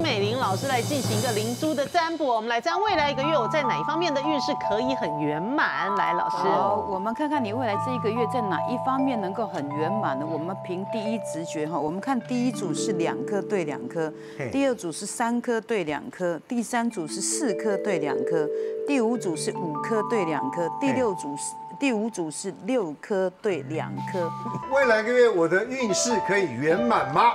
美玲老师来进行一个灵珠的占卜，我们来占未来一个月我在哪一方面的运势可以很圆满？来，老师，好，我们看看你未来这一个月在哪一方面能够很圆满呢？我们凭第一直觉哈，我们看第一组是两颗对两颗，第二组是三颗对两颗，第三组是四颗对两颗，第五组是五颗对两颗，第六组是第五组是六颗对两颗。未来一个月我的运势可以圆满吗？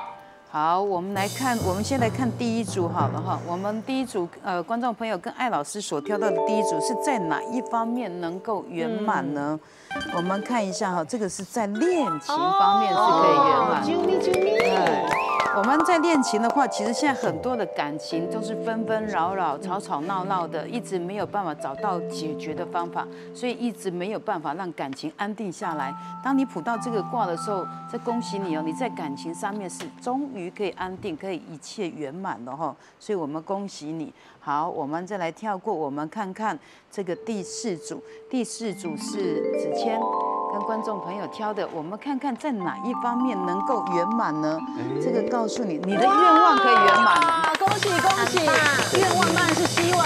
好，我们来看，我们先来看第一组好了哈。我们第一组呃，观众朋友跟艾老师所挑到的第一组是在哪一方面能够圆满呢？我们看一下哈，这个是在恋情方面是可以圆满。在恋情的话，其实现在很多的感情都是纷纷扰扰、吵吵闹闹的，一直没有办法找到解决的方法，所以一直没有办法让感情安定下来。当你卜到这个卦的时候，这恭喜你哦，你在感情上面是终于可以安定，可以一切圆满了哈。所以我们恭喜你。好，我们再来跳过，我们看看这个第四组，第四组是子谦。跟观众朋友挑的，我们看看在哪一方面能够圆满呢？这个告诉你，你的愿望可以圆满了。恭喜恭喜！愿望当然是希望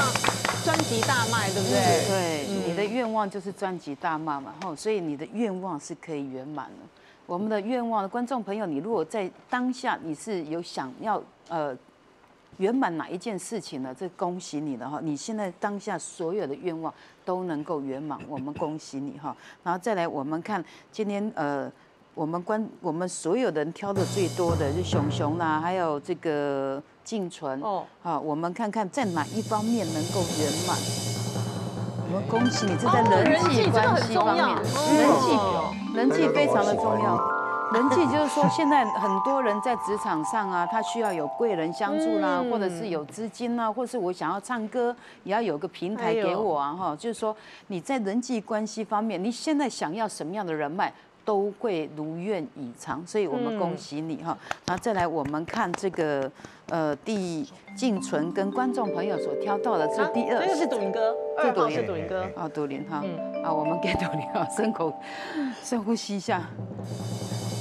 专辑大卖，对不对？对，你的愿望就是专辑大卖嘛，吼，所以你的愿望是可以圆满的。我们的愿望，观众朋友，你如果在当下你是有想要呃。圆满哪一件事情呢？这恭喜你了哈！你现在当下所有的愿望都能够圆满，我们恭喜你哈！然后再来，我们看今天呃，我们关我们所有人挑的最多的就熊熊啦，还有这个静纯哦，好，我们看看在哪一方面能够圆满。我们恭喜你，这在人际关系方面，人际人际非常的重要。人际就是说，现在很多人在职场上啊，他需要有贵人相助啦，或者是有资金啊，或是我想要唱歌，也要有个平台给我啊，哈，就是说你在人际关系方面，你现在想要什么样的人脉，都会如愿以偿，所以我们恭喜你哈。然后再来，我们看这个呃，第静存跟观众朋友所挑到的是第二，这个是董哥，二号是董哥，啊，杜林哈，啊，我们给董林啊，深口深呼吸一下。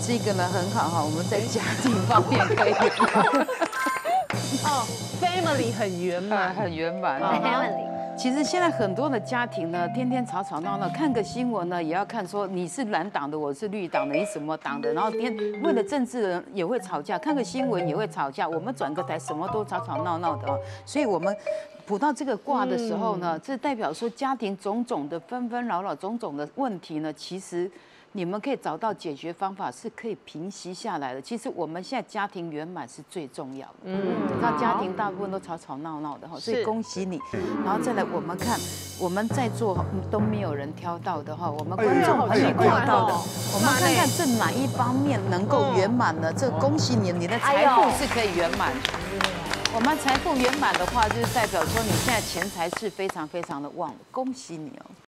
这个呢很好哈，我们在家庭方面可以。哦，family 很圆满，很圆满。family。其实现在很多的家庭呢，天天吵吵闹闹，看个新闻呢，也要看说你是蓝党的，我是绿党的，你什么党的，然后天为了政治人也会吵架，看个新闻也会吵架。我们转个台，什么都吵吵闹闹的哦。所以我们卜到这个卦的时候呢，这代表说家庭种种的纷纷扰扰，种种的问题呢，其实。你们可以找到解决方法，是可以平息下来的。其实我们现在家庭圆满是最重要的。嗯，那家庭大部分都吵吵闹闹的哈，所以恭喜你。然后再来，我们看我们在座都没有人挑到的哈，我们观众朋友挑到的，我们看看这哪一方面能够圆满呢？这恭喜你，你的财富是可以圆满。我们财富圆满的话，就是代表说你现在钱财是非常非常的旺，恭喜你哦。